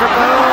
preparou.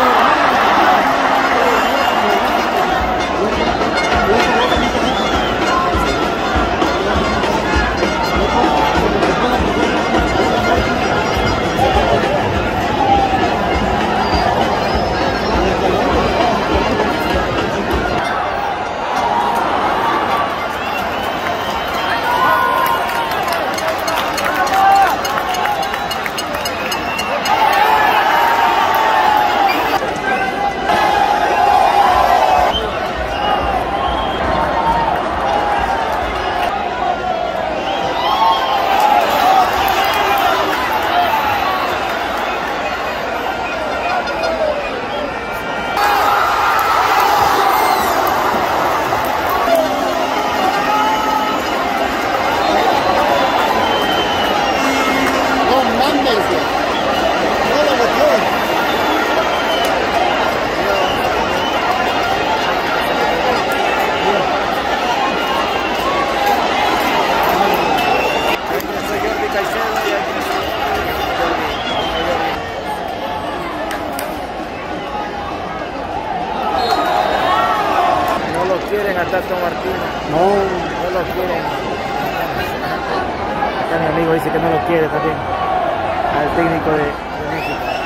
Tato Martínez. No. No lo quieren. Acá mi amigo dice que no lo quiere también. Al técnico de, de México.